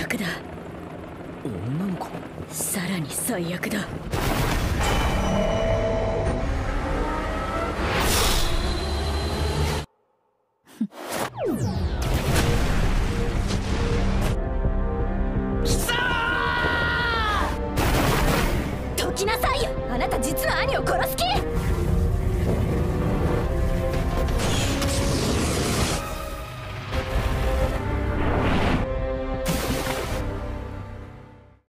悪だ。女の子？さらに最悪だ。どきなさいよ！あなた実は兄を殺す気！